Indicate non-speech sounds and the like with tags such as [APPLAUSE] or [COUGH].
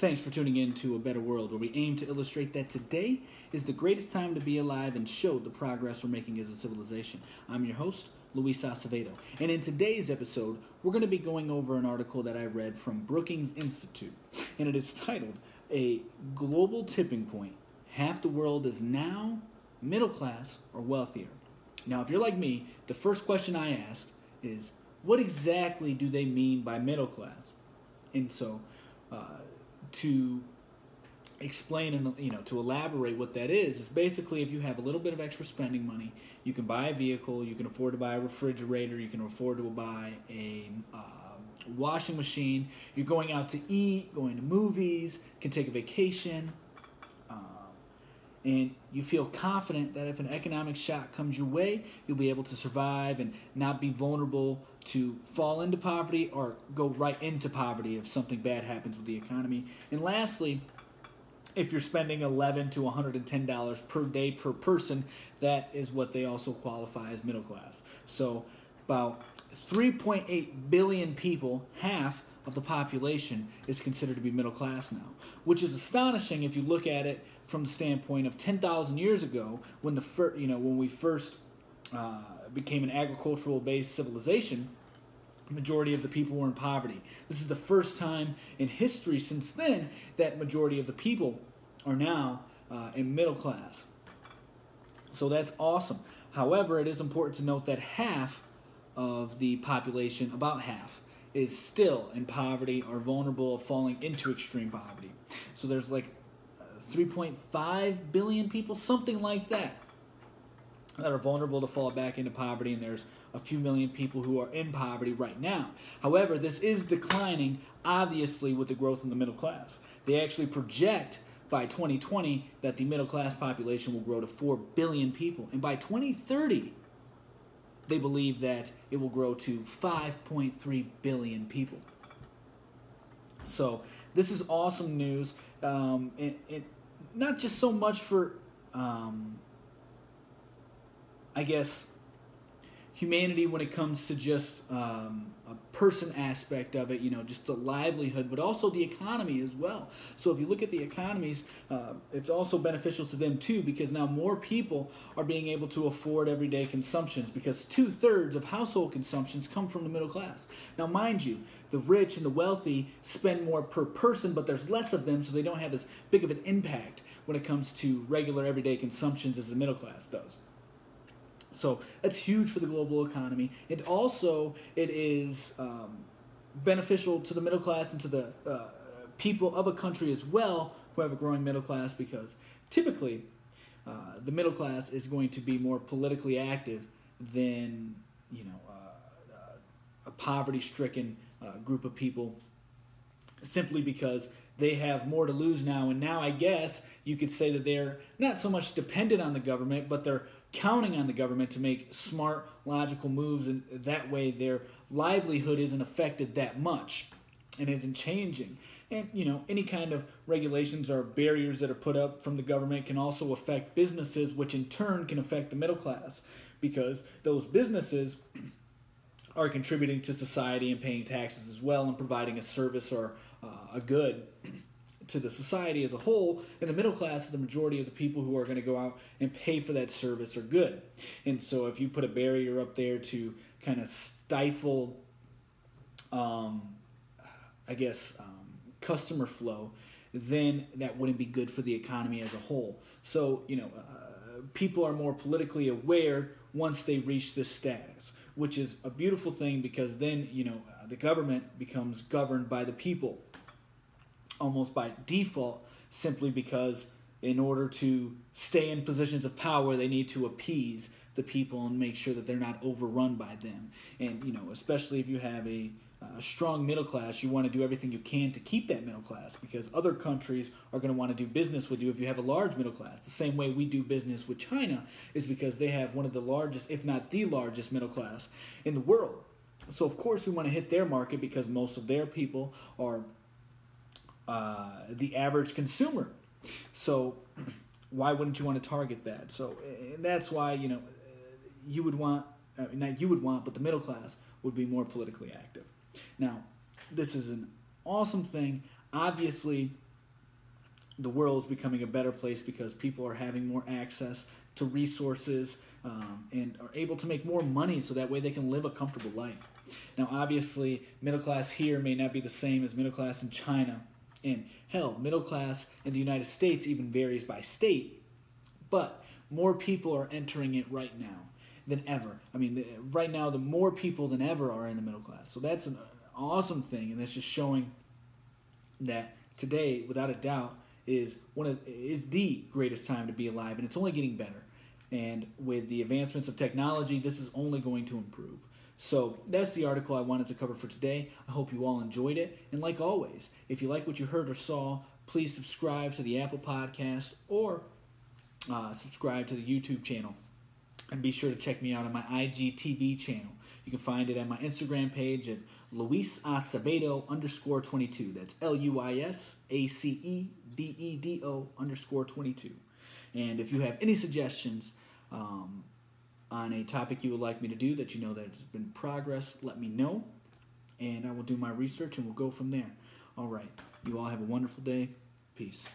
Thanks for tuning in to A Better World, where we aim to illustrate that today is the greatest time to be alive and show the progress we're making as a civilization. I'm your host, Luis Acevedo, and in today's episode, we're going to be going over an article that I read from Brookings Institute, and it is titled A Global Tipping Point Half the World is Now Middle Class or Wealthier. Now, if you're like me, the first question I asked is, what exactly do they mean by middle class? And so, uh, to explain and you know to elaborate what that is is basically if you have a little bit of extra spending money you can buy a vehicle you can afford to buy a refrigerator you can afford to buy a uh, washing machine. You're going out to eat going to movies can take a vacation and you feel confident that if an economic shock comes your way you'll be able to survive and not be vulnerable to fall into poverty or go right into poverty if something bad happens with the economy. And lastly, if you're spending 11 to 110 dollars per day per person, that is what they also qualify as middle class. So about 3.8 billion people, half of the population is considered to be middle class now, which is astonishing if you look at it from the standpoint of 10,000 years ago when the fir- you know when we first uh, became an agricultural based civilization, majority of the people were in poverty. This is the first time in history since then that majority of the people are now uh, in middle class. So that's awesome. However, it is important to note that half of the population, about half, is still in poverty or vulnerable of falling into extreme poverty. So there's like uh, 3.5 billion people, something like that that are vulnerable to fall back into poverty, and there's a few million people who are in poverty right now. However, this is declining, obviously, with the growth in the middle class. They actually project by 2020 that the middle class population will grow to 4 billion people, and by 2030, they believe that it will grow to 5.3 billion people. So, this is awesome news. Um, it, it, not just so much for um, I guess, humanity when it comes to just um, a person aspect of it, you know, just the livelihood, but also the economy as well. So if you look at the economies, uh, it's also beneficial to them too because now more people are being able to afford everyday consumptions because two thirds of household consumptions come from the middle class. Now, mind you, the rich and the wealthy spend more per person, but there's less of them, so they don't have as big of an impact when it comes to regular everyday consumptions as the middle class does. So that's huge for the global economy. And also, it is um, beneficial to the middle class and to the uh, people of a country as well who have a growing middle class because typically uh, the middle class is going to be more politically active than you know uh, uh a poverty-stricken uh, group of people simply because they have more to lose now and now i guess you could say that they're not so much dependent on the government but they're counting on the government to make smart, logical moves, and that way their livelihood isn't affected that much and isn't changing. And you know, any kind of regulations or barriers that are put up from the government can also affect businesses, which in turn can affect the middle class because those businesses [CLEARS THROAT] are contributing to society and paying taxes as well and providing a service or a good to the society as a whole, and the middle class is the majority of the people who are going to go out and pay for that service or good. And so if you put a barrier up there to kind of stifle, um, I guess, um, customer flow, then that wouldn't be good for the economy as a whole. So, you know, uh, people are more politically aware once they reach this status, which is a beautiful thing because then, you know, uh, the government becomes governed by the people almost by default simply because in order to stay in positions of power they need to appease the people and make sure that they're not overrun by them and you know especially if you have a uh, strong middle class, you want to do everything you can to keep that middle class because other countries are going to want to do business with you if you have a large middle class. The same way we do business with China is because they have one of the largest, if not the largest, middle class in the world. So, of course, we want to hit their market because most of their people are uh, the average consumer. So why wouldn't you want to target that? So that's why you know you would want uh, not you would want, but the middle class would be more politically active. Now, this is an awesome thing. Obviously, the world is becoming a better place because people are having more access to resources um, and are able to make more money so that way they can live a comfortable life. Now, obviously, middle class here may not be the same as middle class in China. And hell, middle class in the United States even varies by state. But more people are entering it right now than ever. I mean, right now, the more people than ever are in the middle class. So that's an awesome thing, and that's just showing that today, without a doubt, is one of is the greatest time to be alive, and it's only getting better. And with the advancements of technology, this is only going to improve. So that's the article I wanted to cover for today. I hope you all enjoyed it. And like always, if you like what you heard or saw, please subscribe to the Apple Podcast or uh, subscribe to the YouTube channel. And be sure to check me out on my IGTV channel. You can find it at my Instagram page at Luis Acevedo underscore 22. That's L U I S A C E V E D O underscore 22. And if you have any suggestions um, on a topic you would like me to do that you know that has been progress, let me know. And I will do my research and we'll go from there. All right. You all have a wonderful day. Peace.